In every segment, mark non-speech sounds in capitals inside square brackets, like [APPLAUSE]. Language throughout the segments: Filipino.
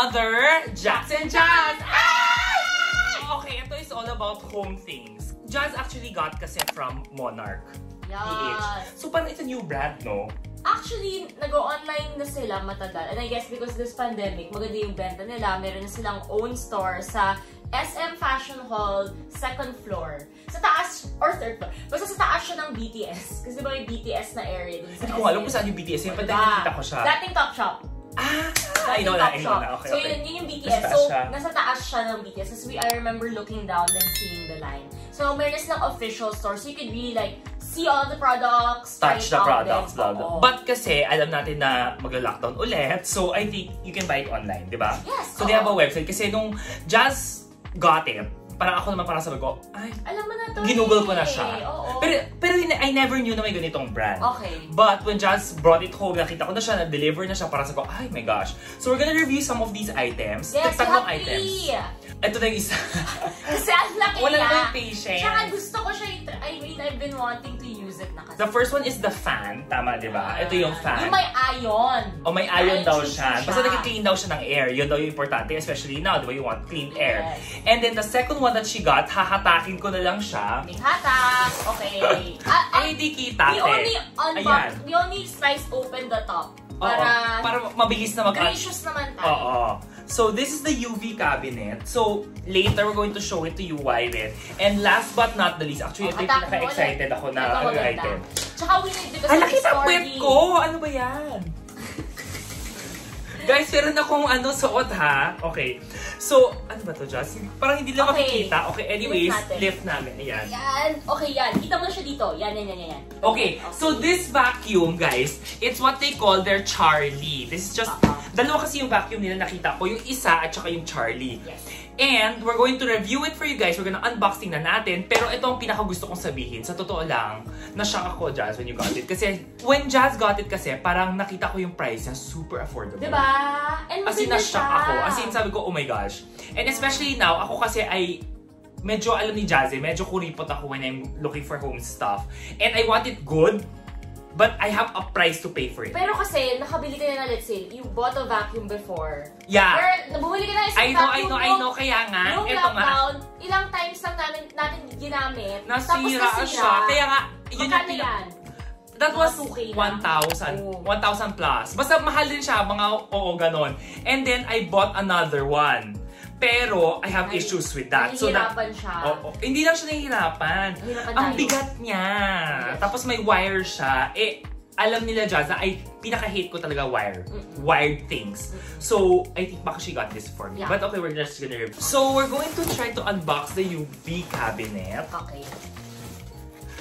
to another Jazz! Ah! Okay, ito is all about home things. Jazz actually got kasi from Monarch. PH. Yes. So parang it's a new brand, no? Actually, nag-online na sila matagal. And I guess because this pandemic, maganda yung benta nila. Meron na silang own store sa SM Fashion Hall, second floor. Sa taas, or third floor. Basta sa taas siya ng BTS. Kasi di ba may BTS na area dun sa Hindi ko alam kung saan yung BTS. Yung pati Diba? nakita ko siya. Dating top shop. Ah! I know na, I know na. Okay, so okay. yun, yun yung BTS. Nasa So, siya. nasa taas siya ng BTS. Kasi we, I remember looking down then seeing the line. So, meron silang official store. So, you could really like, see all the products. touch the products, blah, blah. But kasi, alam natin na mag-lockdown ulit, so I think you can buy it online, di ba? Yes, So they have a website. Kasi nung Jazz got it, parang ako naman parang sabi ko, ay, Alam mo na to ginugol ko na eh. siya. Oo. Pero, pero I never knew na may ganitong brand. Okay. But when Jazz brought it home, nakita ko na siya, na-deliver na siya, para sa ko, ay my gosh. So we're gonna review some of these items. Yes, Tatlong items. Ito na yung isa. [LAUGHS] Kasi ang laki Wala na yung patience. Tsaka gusto ko siya, i- mean, I've been wanting to use it na kasi. The first one is the fan. Tama, di ba? Ito yung fan. Yung may ion. O may iron May daw cheese siya. Basta nag-clean daw siya ng air. Yun daw yung importante, especially now, di ba? You want clean air. And then the second one that she got, hahatakin ko na lang siya. Hatak. Okay. [LAUGHS] Ah, Ay, di kita, we only unbox, we only slice open the top. Oo, Para, para mabilis na mag- gracious naman tayo. Oo. So, this is the UV cabinet. So, later we're going to show it to you why it. And last but not the least, actually, Oh, ito yung pinaka-excited ulit. ako na ano, item. Tsaka we need because ang story. puwet ko! Ano ba yan? Guys, meron akong ano suot ha. Okay. So, ano ba to, Jess? Parang hindi lang Okay. makikita. Okay, anyways, Lift natin. lift namin. Ayan. Yan. Okay, yan. Kita mo siya dito. Yan, yan, yan, yan, yan. Okay, so this vacuum, guys, it's what they call their Charlie. This is just, Uh-huh. dalawa kasi yung vacuum nila nakita ko, yung isa at saka yung Charlie. Yes. And we're going to review it for you guys. We're gonna unboxing na natin. Pero ito ang pinaka gusto kong sabihin. Sa totoo lang, na-shock ako, Jazz, when you got it. Kasi when Jazz got it kasi, parang nakita ko yung price niya, super affordable. Diba? And As in, na-shock ako. As in, sabi ko, oh my gosh. And especially now, ako kasi ay medyo alam ni Jazzy, medyo kuripot ako when I'm looking for home stuff. And I want it good, but I have a price to pay for it. Pero kasi, nakabili ka na, let's say, you bought a vacuum before. Yeah. Pero, nabumili ka na isang I know, I vacuum know, I mo. know. Kaya nga, Yung nga. lockdown, ilang times lang natin, natin ginamit. tapos Nasira nasira. siya. Kaya nga, yun yung Magkano pina- yan? That was Mga 2K na. 1,000. Oh. 1,000 plus. Basta mahal din siya, mga oo, ganon. And then, I bought another one. Pero, I have Ay, issues with that. So that, siya. Oo. Hindi lang siya nahihirapan. Nahihirapan Ang tayo. bigat niya. Yes. Tapos may wire siya. Eh, alam nila, Jazz, na ay pinaka-hate ko talaga wire. Mm-mm. Wired things. So, I think baka she got this for me. Yeah. But okay, we're just gonna review. So, we're going to try to unbox the UV cabinet. Okay.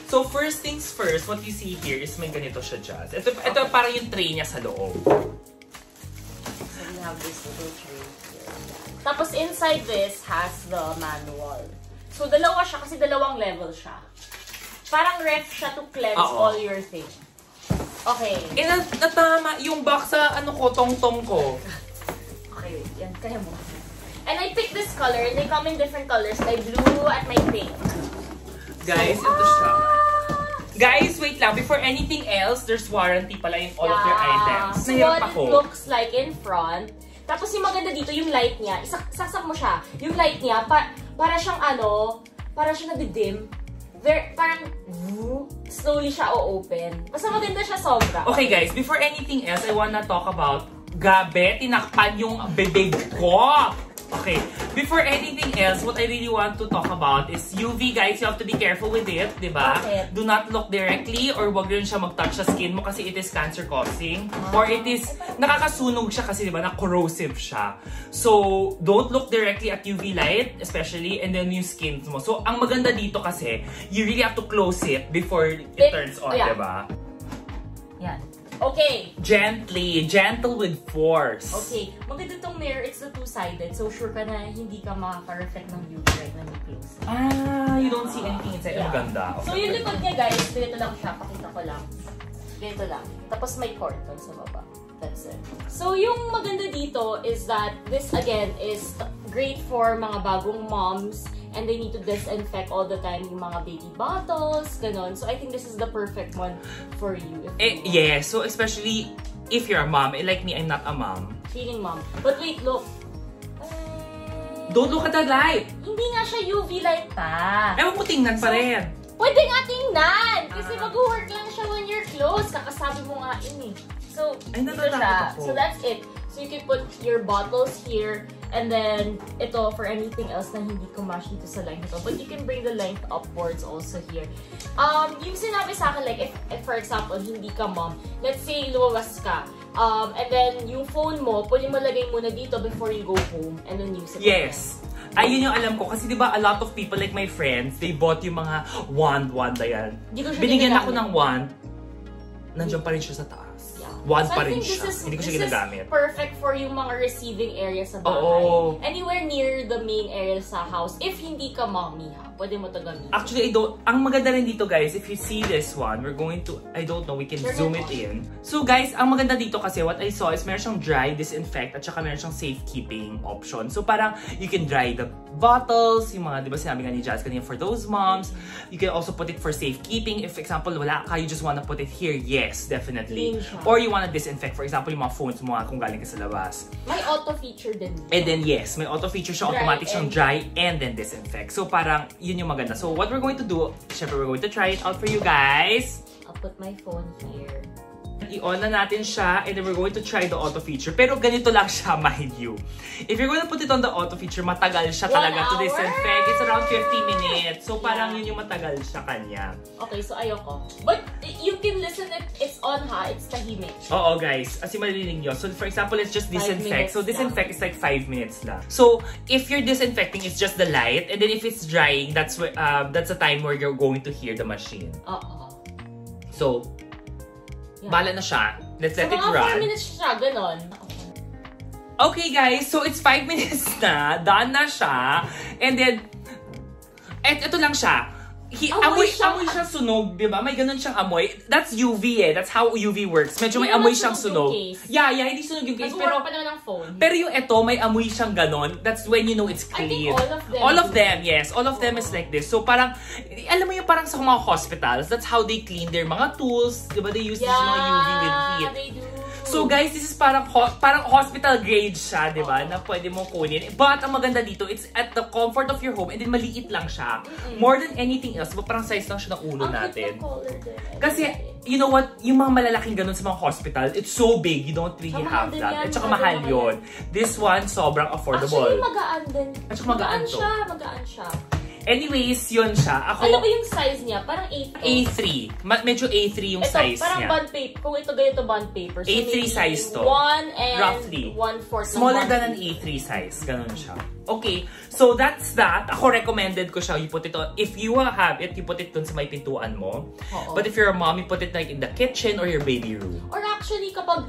So, first things first, what you see here is may ganito siya, Jazz. Ito, ito Okay. parang yung tray niya sa loob. So we have this little tray. Tapos inside this has the manual. So dalawa siya kasi dalawang level siya. Parang ref siya to cleanse Oo. all your things. Okay. Eh, na, natama yung box sa ano ko, tong-tong ko. Okay, wait. Yan, kaya mo. And I picked this color. They come in different colors. My blue at my pink. Guys, ito siya. Guys, wait lang. Before anything else, there's warranty pala in all of your items. So Nahirap what ako. it looks like in front. Tapos yung maganda dito, yung light niya. Isak saksak mo siya. Yung light niya, pa para siyang ano, para siya nadidim. Very, parang, slowly siya o-open. Basta maganda siya sobra. Okay guys, before anything else, I wanna talk about Gabi, tinakpan yung bibig ko. Okay, before anything else, what I really want to talk about is UV guys, you have to be careful with it, di ba? Bakit? Do not look directly or wag rin siya mag-touch sa skin mo kasi it is cancer causing. Or it is, nakakasunog siya kasi di ba, na corrosive siya. So, don't look directly at UV light, especially, and then yung skin mo. So, ang maganda dito kasi, you really have to close it before it, It- turns on, yeah. di ba? Yan. Okay. Gently, gentle with force. Okay. Maganda tong mirror. It's the two-sided. So, sure ka na hindi ka makaka-reflect ng UV light when you close. it. Ah, you don't see anything inside. Yeah. Ang ganda. So, yung likod niya, guys, ganito lang siya. Pakita ko lang. Ganito lang. Tapos may cordon sa baba. That's it. So, yung maganda dito is that this, again, is great for mga bagong moms and they need to disinfect all the time yung mga baby bottles, ganon. So, I think this is the perfect one for you. If Eh, you yeah, so especially if you're a mom, eh, like me, I'm not a mom. Feeling mom. But wait, look. Don't look at the light. Hindi nga siya UV light pa. Ewan mo tingnan pa rin. Pwede nga tingnan! Kasi Ah. mag-work lang siya when you're close. Kakasabi mo nga yun eh. So, Ay, ito natatakot siya. ako. So, that's it. So, you can put your bottles here. And then, ito for anything else na hindi kumash dito sa length ito. But you can bring the length upwards also here. Um, yung sinabi sa akin, like, if, if for example, hindi ka mom, let's say, lumabas ka, um, and then yung phone mo, pwede mo lagay muna dito before you go home, and then use it Yes. Ayun yung alam ko. Kasi di ba a lot of people like my friends, they bought yung mga wand-wand na yan. Binigyan ako ng wand, nandiyan pa rin siya sa taas. Wand So, pa rin siya. Is, Hindi ko siya ginagamit. perfect for yung mga receiving area sa bahay. Oo. Anywhere near the main area sa house. If hindi ka mommy ha, pwede mo to gamitin. Actually, I don't, ang maganda rin dito guys, if you see this one, we're going to, I don't know, we can Turn zoom it it in. So guys, ang maganda dito kasi, what I saw is meron siyang dry, disinfect, at saka meron siyang safekeeping option. So parang, you can dry the bottles, yung mga, di ba sinabi nga ni Jazz kanina, for those moms. You can also put it for safekeeping. If, example, wala ka, you just wanna put it here, yes, definitely. Or you wanna disinfect, for example, yung mga phones mo nga kung galing ka sa labas. May auto feature din. And then yes, may auto feature siya, Dry automatic siyang dry and then disinfect. So parang yun yung maganda. So what we're going to do, syempre we're going to try it out for you guys. I'll put my phone here. I-on na natin siya and then we're going to try the auto feature. Pero ganito lang siya, [LAUGHS] mind you. If you're going to put it on the auto feature, matagal siya One talaga to hour? disinfect. It's around 50 minutes. So parang yun yung matagal siya kanya. Okay, so ayoko. But you can listen if it's on ha, it's tahimik. Oo guys, as yung malilinig nyo. So for example, let's just Five disinfect. minutes So disinfect is like 5 minutes lang. So if you're disinfecting, it's just the light. And then if it's drying, that's where, uh, that's the time where you're going to hear the machine. Oo. So, Yeah. bala na siya. Let's So let it mga 4 run. minutes siya, ganon. Okay guys, so it's 5 [LAUGHS] minutes na. Done na siya. And then, et, ito lang siya. He, amoy, Amoy siya. amoy siya sunog, di ba? May ganun siyang amoy. That's UV eh. That's how UV works. Medyo may amoy siyang sunog. Yeah, yeah, hindi sunog yung case. Nag-work Pero, pa naman ang phone. pero yung ito, may amoy siyang ganon. That's when you know it's I clean. think all of them All of them, yes. All of them is like this. So parang, alam mo yung parang sa mga hospitals, that's how they clean their mga tools. Di ba? They use this mga UV with heat. they do. So guys, this is parang ho- parang hospital grade siya, 'di ba? Na pwede mong kunin. But ang maganda dito, it's at the comfort of your home and then maliit lang siya. More than anything else, parang size lang siya ng ulo natin. Kasi. You know what? Yung mga malalaking ganun sa mga hospital, it's so big, you don't really Tsaka have that. yan, At saka mahal yun. This one, sobrang affordable. Actually, magaan din. At saka magaan to. siya, magaan siya. Anyways, yun siya. Ako, Alam mo yung size niya? Parang 8 A3. Ma- medyo A3 yung Ito, size parang niya. bond paper. Kung ito ganito bond paper. So A3 maybe size to. 1 and Roughly. 1 4 Smaller than an A3 size. Ganun siya. Okay, so that's that. Ako recommended ko siya. You put it on, if you have it, you put it dun sa may pintuan mo. Oo. But if you're a mom, you put it like in the kitchen or your baby room. Or actually, kapag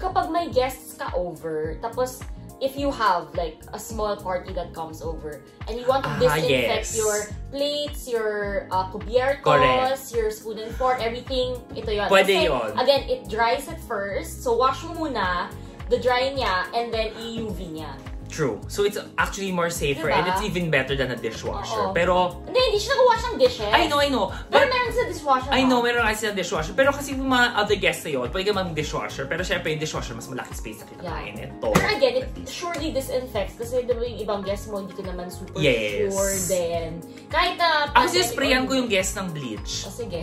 kapag may guests ka over, tapos if you have like a small party that comes over and you want to Ah, disinfect yes. your plates, your uh, cubiertos, Correct. your spoon and fork, everything, ito yun. Pwede Kasi, yun. Again, it dries it first. So, wash mo muna the dry niya and then i-UV niya. True. So it's actually more safer Diba? and it's even better than a dishwasher. Oo. Pero, Hindi, hindi siya nag-wash ng dishes. I know, I know. But, Pero meron sa dishwasher. I know, meron kasi ng dishwasher. Pero kasi yung mga other guests sa'yo, pwede ka mag-dishwasher. Pero syempre, yung dishwasher, mas malaki space na kinakain. Ito. Pero again, it surely disinfects kasi di ba yung ibang guests mo, hindi ka naman super Yes. sure din. Kahit na... Ako sprayan ko yung guest ng bleach. Oh, sige.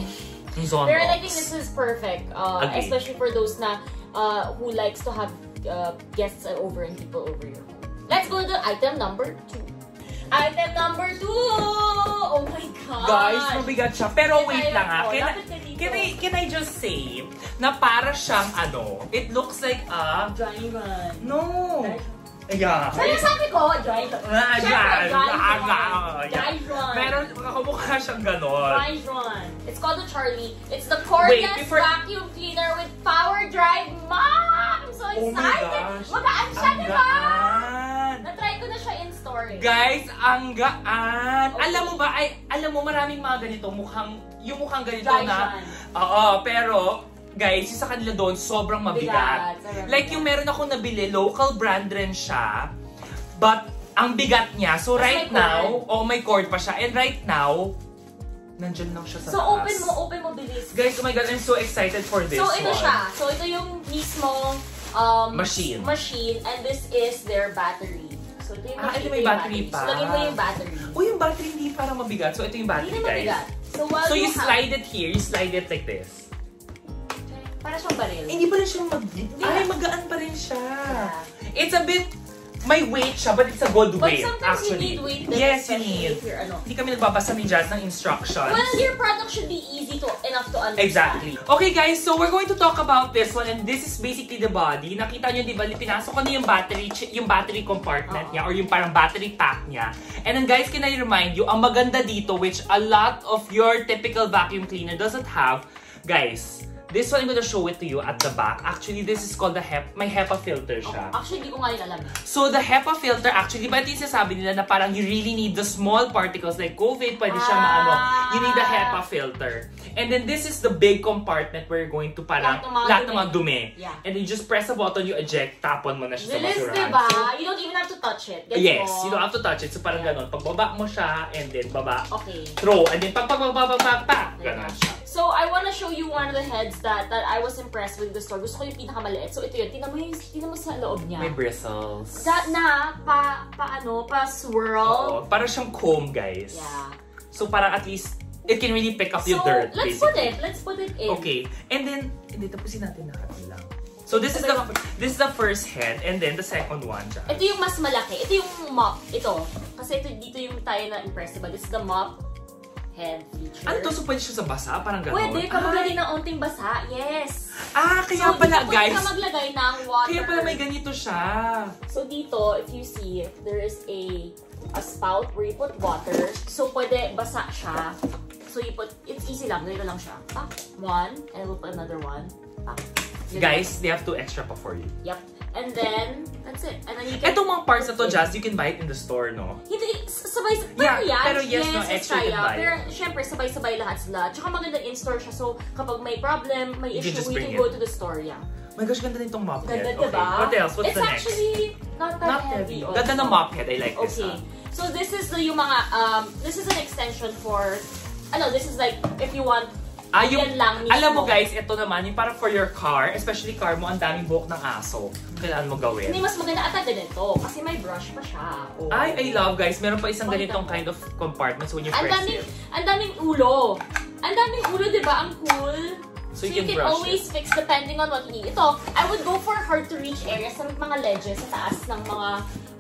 Zonox. Pero I think this is perfect. Uh, Agree. especially for those na uh, who likes to have uh, guests over and people over your home. Let's go to item number two. Item number two! Oh my God! Guys, mabigat siya. Pero Kaya wait lang ha. ako, Can I, can, I, can I just say na para siyang ano, it looks like a... Dry run. No! Yeah. Kaya sabi ko, dry run. Ah, dry ah, run. ah. Dry run. Meron, kamukha siyang ganon. Dry run. It's called the Charlie. It's the cordless before- vacuum cleaner with power drive. Mom! I'm so Oh my excited! gosh. Magaan siya, di ba? Eh. Guys, ang gaan. Okay. Alam mo ba, ay, alam mo maraming mga ganito, mukhang, yung mukhang ganito Dry na, oo, pero, guys, sa kanila doon, sobrang mabigat. Bigat, like, yung meron ako nabili, local brand rin siya, but, ang bigat niya. So, right now, cord. oh, may cord pa siya. And right now, nandyan lang siya sa So, taas. open mo, open mo bilis. Guys, oh my God, I'm so excited for this So, ito one. siya. So, ito yung mismong um, Machine. machine, and this is their battery. So, ito yung Ah, ito may battery So, pa. lagyan mo yung battery. Uy, yung battery hindi parang mabigat. So, ito yung battery, Hindi guys. mabigat. So, while So, you have- slide it here. You slide it like this. Para siyang baril. Eh, Hindi pa rin siya mag... Ay, magaan pa rin siya. It's a bit... May weight siya, but it's a good But weight, sometimes actually. you need weight Yes, you need. if you're ano. Hindi kami nagbabasa ni Jazz ng instructions. Well, your product should be easy to enough to understand. Exactly. Okay guys, so we're going to talk about this one and this is basically the body. Nakita nyo, di ba, pinasok ko na yung battery, yung battery compartment Oo. niya or yung parang battery pack niya. And then guys, can I remind you, ang maganda dito, which a lot of your typical vacuum cleaner doesn't have, guys, this one I'm gonna show it to you at the back. Actually, this is called the HEP, may HEPA filter siya. Oh, actually, di ko nga yun alam. So, the HEPA filter, actually, di ba ito yung sinasabi nila na parang you really need the small particles like COVID, pwede siya Ah. maano. You need the HEPA filter. And then this is the big compartment where you're going to parang Lahat ng mga dumi. Yeah. And then you just press a button, you eject, tapon mo na siya sa Bilis, basurahan. diba? So, You don't even have to touch it. Gets yes, mo? you don't have to touch it. So, parang Yeah. ganon. Pagbaba mo siya, and then baba, Okay. throw, and then pag pagbaba, baba, pa, There ganon na. siya. So, I wanna show you one of the heads that that I was impressed with the store. Gusto ko yung pinakamaliit. So, ito yun. Tingnan mo, yung, tingnan mo sa loob niya. May bristles. That na, pa, pa ano, pa swirl. Oo, parang siyang comb, guys. Yeah. So, parang at least, it can really pick up So, yung dirt, let's basically. put it. Let's put it in. Okay. And then, hindi, tapusin natin na lang. So this is the this is the first head and then the second one, Jazz. Ito yung mas malaki. Ito yung mop. Ito. Kasi ito, dito yung tayo na impressed. Diba? This is the mop head feature. Ano to? So pwede siya sa basa? Parang gano'n? Pwede ka maglagay Ay. ng onting basa. Yes. Ah, kaya so, pala, guys. Ka maglagay ng water. Kaya pala may ganito siya. So dito, if you see, there is a a spout where you put water. So pwede basa siya. So you put, it's easy lang. Ganito lang siya. Pak. One. And we'll put another one. Pak. Guys, they have two extra pa for you. Yep. And then, that's it. And then you can... Etong mga parts na to, Jazz, you can buy it in the store, no? Hindi, sabay, Yeah, pero yan, pero yes, no, it's extra you can buy. Pero syempre, sabay-sabay lahat sila. Tsaka maganda in-store siya. So, kapag may problem, may You can issue, just we can it. go to the store, yeah. My gosh, ganda nitong mop head. Ganda, Okay. diba? What else? What's it's the next? actually not that Not heavy. heavy. Ganda ng mop head. I like this. Okay. ah. So, this is the yung mga, um, this is an extension for, ano, this is like, if you want, Ah, yung, yan lang mismo. alam mo guys, ito naman, yung para for your car, especially car mo, ang daming buhok ng aso. Kailangan mo gawin. Hindi, mas maganda ata ganito. Kasi may brush pa siya. Oh. Ay, I love guys. Meron pa isang ganitong kind of compartments when you Ang press daming, it. ang daming ulo. Ang daming ulo, di ba? Ang cool. So you can brush always fix depending on what you need. Ito, I would go for hard to reach areas sa mga ledges sa taas ng mga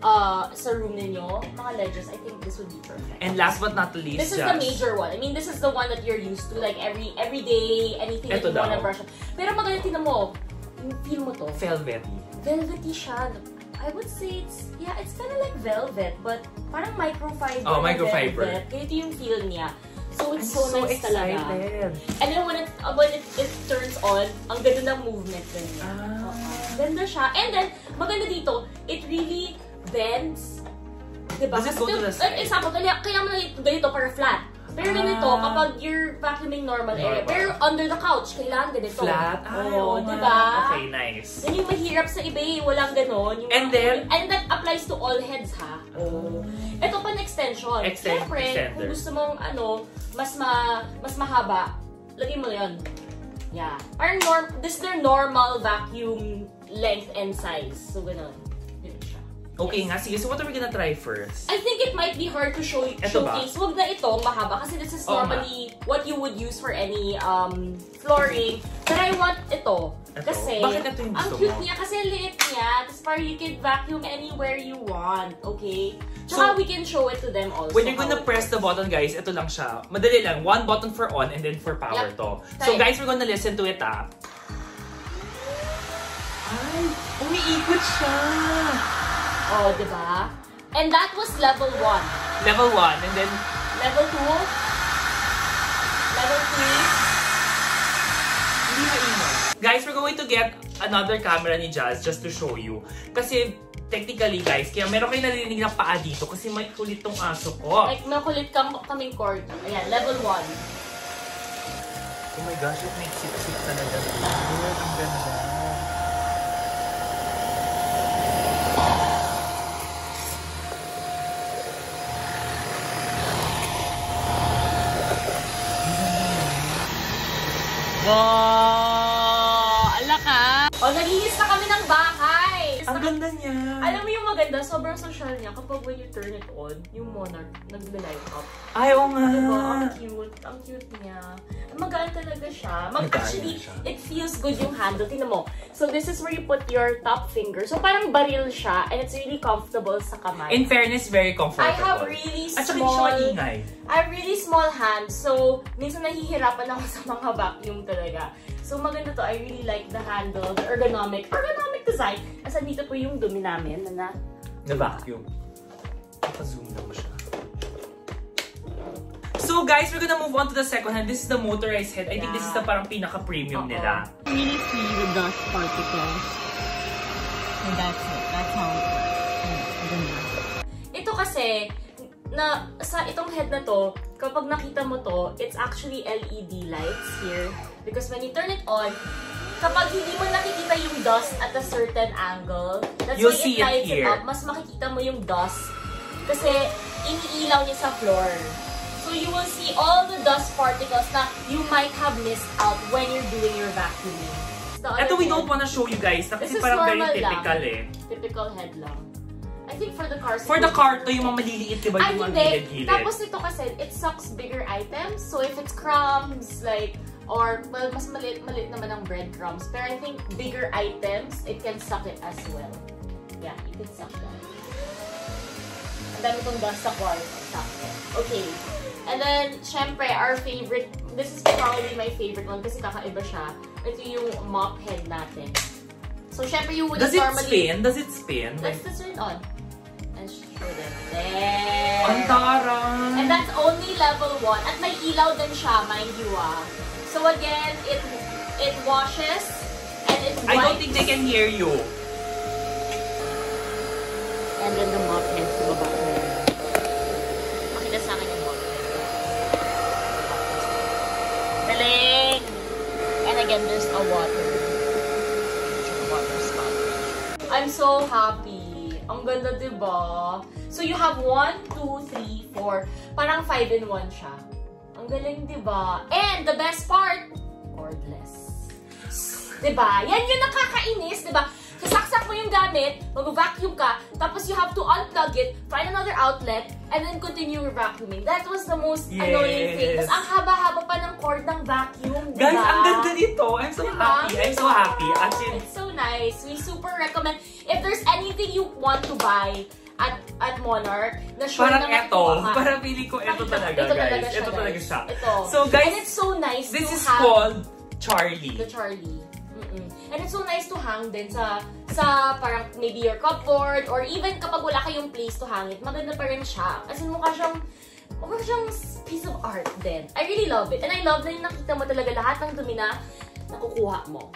uh, sa room ninyo. Mga ledges, I think this would be perfect. And last but not the least, This is the Jazz. major one. I mean, this is the one that you're used to. Like, every every day, anything Ito that you wanna daw. brush up. Pero maganda tinan mo, feel mo to. Velvety. Velvety siya. I would say it's, yeah, it's kind of like velvet, but parang microfiber. Oh, microfiber. Velvet. Ganito yung feel niya. So, I'm it's so, so nice talaga. excited. And then when it, uh, when it, it turns on, ang ganda ng movement din. Ah. Oo. Ganda siya. And then, maganda dito, it really bends. Diba? Does it go to the side? example, kaya, kaya mo ganito para flat. Pero ganito, Ah. kapag you're vacuuming normal, area, Normal. pero under the couch, kailangan ganito. Flat? Ay, oo nga. diba? Okay, nice. Yan yung mahirap sa iba eh, walang ganon. Yung And then- and that applies to all heads ha. Oh. Ito pa na extension. Extend- Siyempre, extender. kung gusto mong ano, mas ma mas mahaba, lagay mo yan. Yeah. Parang norm, this is their normal vacuum length and size. So, ganon. Ganun. Okay Yes. nga, sige. So what are we gonna try first? I think it might be hard to show Ito showcase. Huwag na ito, mahaba. Kasi this is normally what you would use for any um flooring. But I want ito. Ito? Kasi, Bakit ito yung ang cute mo? niya. Kasi liit niya. Tapos parang you can vacuum anywhere you want. Okay? Tsaka So, we can show it to them also. When you're gonna press the button, guys, ito lang siya. Madali lang. One button for on and then for power Yep. to. So guys, we're gonna listen to it ah. Ay, umiikot siya. Oh, di ba? And that was level 1. Level 1 and then Level 2. Level 3. Hindi maingay. Guys, we're going to get another camera ni Jazz just to show you. Kasi, technically guys, kaya meron kayo narinig na paa dito kasi may kulit tong aso ko. Like, makulit kam kaming cord. Ayan, level 1. Oh my gosh, it makes it sick talaga. Ang ganda. Wow! Ala ka! O, naglinis na kami ng bahay! Ang ganda niya. Alam mo yung maganda, sobrang social niya kapag when you turn it on, yung monarch nag-light up. Ay, oo nga. Diba? Ang cute. Ang cute niya. Magaan talaga siya. Mag actually, siya. it feels good yung handle. Tingnan mo. So, this is where you put your top finger. So, parang baril siya and it's really comfortable sa kamay. In fairness, very I comfortable. have really At saka small... maingay. I have really small hands. So, minsan nahihirapan ako [LAUGHS] sa mga vacuum talaga. So, maganda to. I really like the handle, the ergonomic, ergonomic design. Asa dito po yung dumi namin na na Na vacuum. Naka-zoom lang siya. So guys, we're gonna move on to the second hand. This is the motorized head. I think this is the parang pinaka-premium Oo. nila. really see the dust particles. And that's it. That's how it works. Ito kasi, na sa itong head na to, kapag nakita mo to, it's actually LED lights here. Because when you turn it on, kapag hindi mo nakikita yung dust at a certain angle, that's You'll why see it it lights it, here. up, mas makikita mo yung dust. Kasi iniilaw niya sa floor. So you will see all the dust particles na you might have missed out when you're doing your vacuuming. Other Ito we don't wanna show you guys kasi This is parang very normal lang. typical eh. Typical head lang. I think for the cars... For the car to, yung mga maliliit, di ba? Ay, Yung mga hindi. Tapos ito kasi, it sucks bigger items. So if it's crumbs, like, or, well, mas maliit, maliit naman ang breadcrumbs. Pero I think bigger items, it can suck it as well. Yeah, it can suck that. Ang dami kong dust sa kwarto. Okay. And then, syempre, our favorite, this is probably my favorite one kasi kakaiba siya. Ito yung mop head natin. So, syempre, you would Does it normally... spin? Does it spin? Let's just turn it on. And show them. There. Ang taray! And that's only level 1. At may ilaw din siya, mind you ah. So again, it it washes and it wipes. I don't think they can hear you. And then the mop head sa baba. Makita sa akin yung mop head. Galing! And again, there's a water. Water spot. I'm so happy. Ang ganda, diba? So, you have 1, 2, 3, 4. Parang 5 in 1 siya. Ang galing, diba? And the best part, cordless. Diba? Yan yung nakakainis, diba? Sasaksak mo yung gamit, mag-vacuum ka, tapos you have to unplug it, find another outlet, and then continue your vacuuming. That was the most annoying thing. Yes. Tapos ang haba-haba pa ng cord ng vacuum, diba? Guys, ang ganda nito. I'm so Diba? happy. I'm so happy. As in, It's so nice. We super recommend. If there's anything you want to buy at at Monarch, na sure parang na eto. [LAUGHS] Parang feeling ko ito Nakita- talaga, ito guys. talaga siya, ito talaga siya. Ito. So, guys, And it's so nice this to is have called Charlie. the Charlie. Mm-mm. And it's so nice to hang din sa sa parang maybe your cupboard or even kapag wala kayong place to hang it, maganda pa rin siya. As in, mukha siyang mukha siyang piece of art din. I really love it. And I love na yung nakita mo talaga lahat ng dumi na nakukuha mo.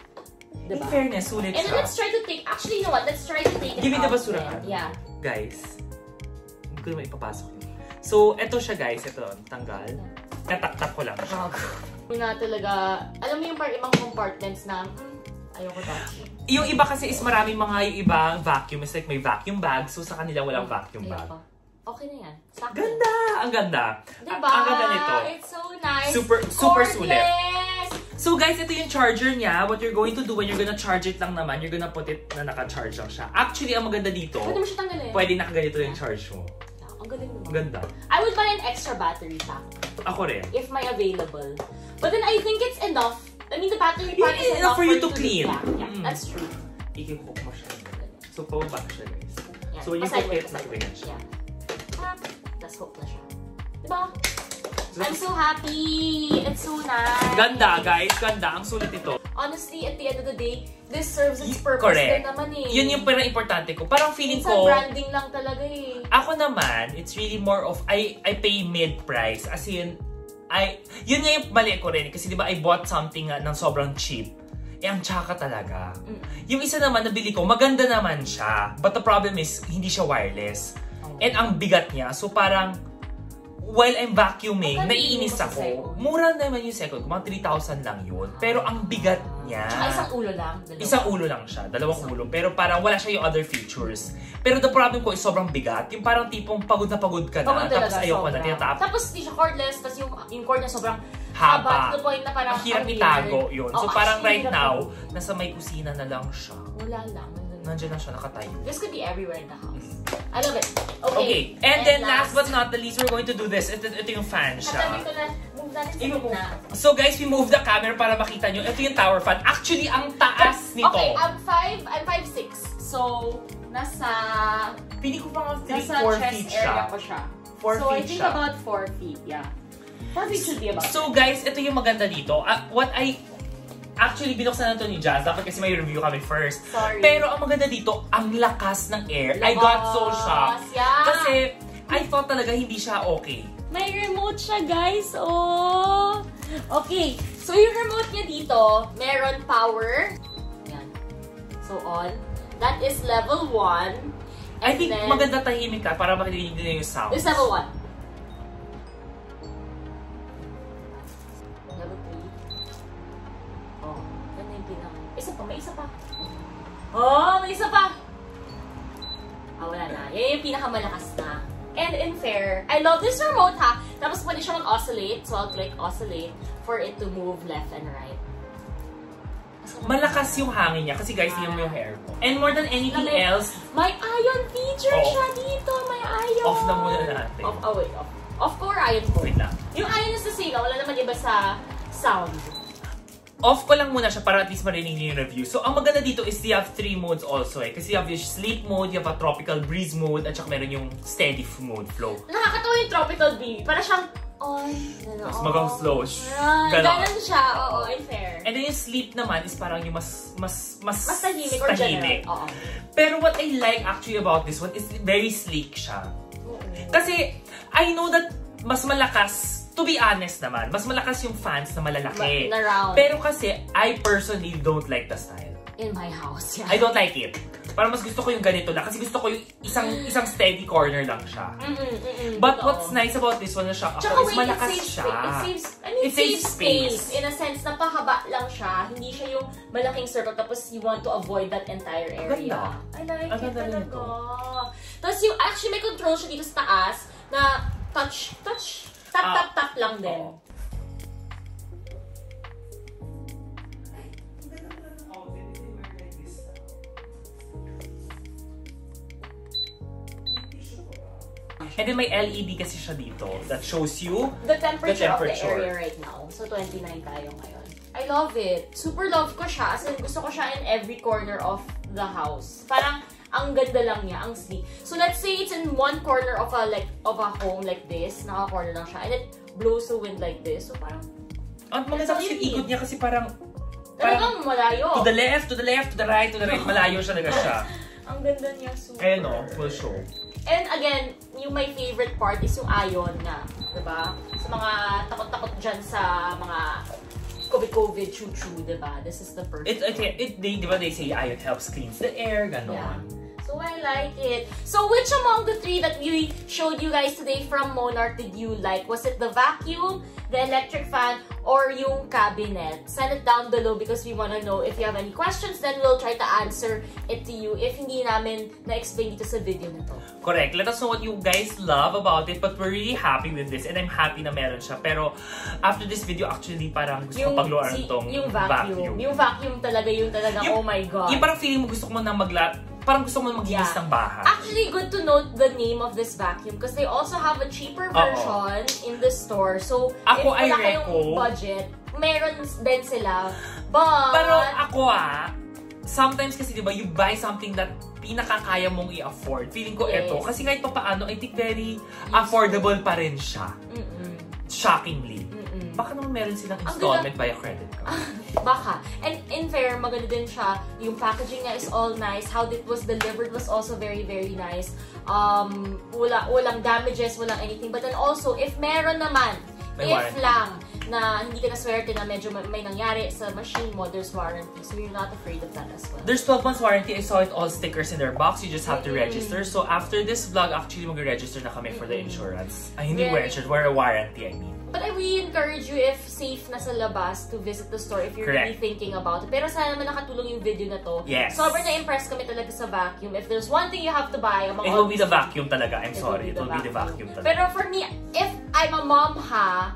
In Diba? fairness, sulit And siya. let's try to take, actually, you know what? Let's try to take it Give me the basura. Yeah. Guys, hindi ko naman ipapasok yun. So, eto siya guys. Ito, tanggal. Nataktak ko lang siya. Yung na talaga, alam mo yung parang ibang compartments na, hmm, ayoko touch. Yung iba kasi is maraming mga yung ibang vacuum. It's like may vacuum bag. So, sa kanila walang vacuum bag. Ayoko. Okay na yan. Sakto. Ganda! Ang ganda. Diba? Ang ganda nito. It's so nice. Super- super sulit. So guys, ito yung charger niya. What you're going to do when you're gonna charge it lang naman, you're gonna put it na naka-charge lang siya. Actually, ang maganda dito, Pwede mo siya tanggalin. pwede nakaganito yung charge mo. Ang galing naman. Ganda. I would buy an extra battery pack Ako rin. if may available. But then I think it's enough. I mean, the battery Yeah, pack is enough enough for you to clean. Yeah, yeah Mm. that's true. Ikikuk mo siya. So, pababa siya guys. Yeah. So, when you cook it, nakaganyan siya. Yeah. Tapos hook na siya. Diba? I'm so happy. It's so nice. Ganda guys, ganda. Ang sulit ito. Honestly, at the end of the day, this serves its purpose correct. din naman eh. Yun yung parang importante ko. Parang feeling Minsan ko, branding lang talaga eh. ako naman, it's really more of, I I pay mid-price. As in, I, yun nga yung mali ko rin. Kasi di ba, I bought something nga ng sobrang cheap. Eh, ang tsaka talaga. Mm. Yung isa naman nabili ko, maganda naman siya. But the problem is, hindi siya wireless. Oh. And ang bigat niya. So parang, while I'm vacuuming, Magkano naiinis ako. Mura naman yung Seiko. Mga 3,000 lang yun. Pero ang bigat niya. Tsaka isang ulo lang. Dalawa. Isang ulo lang siya, dalawang ulo. Pero parang wala siya yung other features. Pero the problem ko is sobrang bigat. Yung parang tipong pagod na pagod ka na. Pagod tapos ayoko na, sobra. tinatap. Tapos hindi siya cordless, tapos yung, yung cord niya sobrang Haba. haba. To the point na parang Ang hirap itago yun. So Oo, parang right now, nasa may kusina na lang siya. Wala lang. Nandiyan lang siya nakatayo. This could be everywhere in the house. I love it. Okay. Okay, and, then last but not the least, we're going to do this. Ito, ito yung fan Katabi siya. ko na, move natin sa gitna. So guys, we move the camera para makita nyo. Ito yung tower fan. Actually, ang taas nito. Okay, I'm 5, I'm 5'6". So, nasa, Pili ko pa nga 3, nasa 4 chest feet area siya. ko siya. 4 so, I feet think siya. about 4 feet, yeah. 4 feet should be about. So guys, ito yung maganda dito. Ah, what I Actually, binuksan na to ni Jazz. Dapat kasi may review kami first. Sorry. Pero ang maganda dito, ang lakas ng air. I got so shocked. Yeah. Kasi I thought talaga hindi siya okay. May remote siya, guys. Oh! Okay. So, yung remote niya dito, meron power. Yan. So, on. That is level 1. I think maganda tahimik ka para makinig din yung sound. This is level 1. Pa, may isa pa. Oh, may isa pa! Ah, wala na. Yan yung pinakamalakas na. And in fair, I love this remote ha. Tapos pwede siya mag-oscillate. So I'll click oscillate for it to move left and right. Malakas yung hangin niya kasi guys, tingnan mo yung hair ko. And more than anything Lamig. else, May ion feature Oo. siya dito. May ion. off na muna natin. Off, oh wait, off. Off ko or ion ko? Wait lang. Yung ion is the same. Wala naman iba sa sound. Off ko lang muna siya para at least marinig niyo yung review. So, ang maganda dito is you have three modes also eh. Kasi you have yung sleep mode, you have a tropical breeze mode, at saka meron yung steady mode flow. Nakakatawa yung tropical bee. Para siyang on. Gano'n. Mas magang slow. Ah, Ganon. Ganon siya. Oo, in fair. And then yung sleep naman is parang yung mas, mas, mas, Mas tahimik or general. Oo. Pero what I like actually about this one is very sleek siya. Oo. Kasi, I know that mas malakas, to be honest naman, mas malakas yung fans na malalaki. Ma-. Pero kasi, I personally don't like the style. In my house, yeah. I don't like it. Parang mas gusto ko yung ganito lang. Kasi gusto ko yung isang isang steady corner lang siya. Mm-mm, mm-mm, But totoo. what's nice about this one na siya, Tsaka ako is wait, malakas it saves, siya. It saves, I mean, It it saves saves space. space. In a sense, napahaba lang siya. Hindi siya yung malaking circle tapos you want to avoid that entire area. Ganda. I like Ang it talaga. Tapos yung, actually may control siya dito sa taas na touch, touch, tap, Ah, tap, tap lang din. Oo. And then may LED kasi siya dito that shows you The temperature, The of temperature. the area right now. So, 29 tayo ngayon. I love it. Super love ko siya. As in, gusto ko siya in every corner of the house. Parang, ang ganda lang niya, ang sleek. So, let's say it's in one corner of a like of a home like this. Naka-corner lang siya. And it blows the wind like this. So, parang, Ang maganda kasi yung ikot niya kasi parang talagang malayo. to the left, to the left, to the right, to the right. Malayo siya talaga siya. [LAUGHS] Ang ganda niya, super. Ayan o, full show. And again, yung my favorite part is yung ion na, 'di ba? Sa mga takot-takot dyan sa mga COVID-COVID, choo-choo, 'di ba? This is the perfect. It, it, it, they, di ba they say iron helps cleans the air, gano'n. Yeah. So I like it. So which among the three that we showed you guys today from Monarch did you like? Was it the vacuum, the electric fan, or yung cabinet? Send it down below because we want to know if you have any questions. Then we'll try to answer it to you if hindi namin na-explain dito sa video na to. Correct. Let us know what you guys love about it. But we're really happy with this. And I'm happy na meron siya. Pero after this video, actually, parang gusto ko pagluaran si- tong yung vacuum. Yung vacuum talaga, yung talaga, Yung- oh my God. Yung parang feeling mo gusto ko na magla... Parang gusto mo maglinis Yeah. ng bahay. Actually, good to note the name of this vacuum because they also have a cheaper version in the store. So, Ako, if wala kayong budget, meron din sila. But, Pero ako ah, sometimes kasi di ba, you buy something that pinakakaya mong i-afford. Feeling ko Yes. eto. Kasi kahit pa paano, I think very affordable pa rin siya. Mm-mm. Shockingly. Baka naman meron silang Ang installment via credit card. Baka. And in fair, maganda din siya. Yung packaging niya is all nice. How it was delivered was also very, very nice. Um, wala, walang damages, walang anything. But then also, if meron naman, May if warranty. lang, na hindi ka naswerte na medyo may, may nangyari sa machine mo, there's warranty. So you're not afraid of that as well. There's 12 months warranty. I saw it all stickers in their box. You just have to Mm-mm. register. So after this vlog, actually mag-register na kami for the Mm-mm. insurance. Ay, hindi Very- register. We're a warranty, I mean. But I really encourage you if safe na sa labas to visit the store if you're really Correct. thinking about it. Pero sana naman nakatulong yung video na to. Yes. Sobrang na-impress kami talaga sa vacuum. If there's one thing you have to buy among It all will be the vacuum talaga. I'm It sorry. It will be the vacuum talaga. Pero for me, if I'm a mom ha,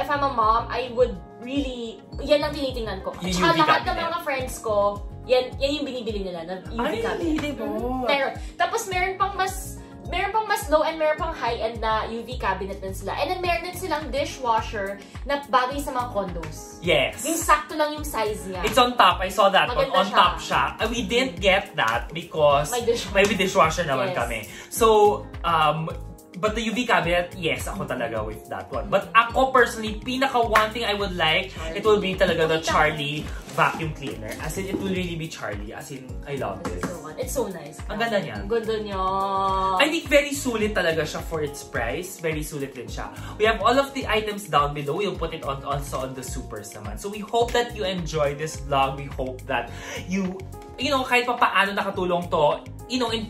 if I'm a mom, I would really, yan ang tinitingnan ko. At Yung saka UV lahat ng cabinet. mga friends ko, yan, yan yung binibili nila na UV Ay, cabinet. di ba? Pero, tapos meron pang mas, meron pang mas low and meron pang high-end na UV cabinet din sila. And then meron din silang dishwasher na bagay sa mga condos. Yes. Yung sakto lang yung size niya. It's on top. I saw that one. Maganda On siya. top siya. We didn't get that because May dishwasher. may dishwasher naman Yes. kami. So, um, but the UV cabinet, yes, ako talaga with that one. But ako personally, pinaka one thing I would like, it will be talaga the Charlie vacuum cleaner. As in, it will really be Charlie. As in, I love this. It's so, nice. Ang ganda niya. Ganda niya. I think very sulit talaga siya for its price. Very sulit din siya. We have all of the items down below. We'll put it on also on the supers naman. So we hope that you enjoy this vlog. We hope that you, you know, kahit pa paano nakatulong to, you know, in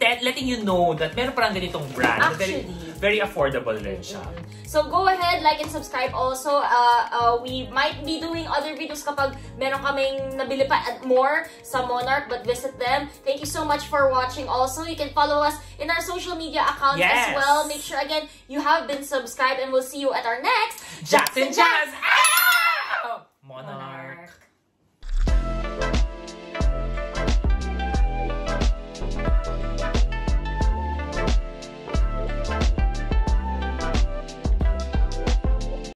te- letting you know that meron parang ganitong brand. Very, Actually. very affordable din siya. So go ahead, like and subscribe also. Uh, uh, we might be doing other videos kapag meron kaming nabili pa at more sa Monarch, but visit them. Thank you so much for watching also. You can follow us in our social media accounts Yes. as well. Make sure again you have been subscribed and we'll see you at our next Jackson Jazz!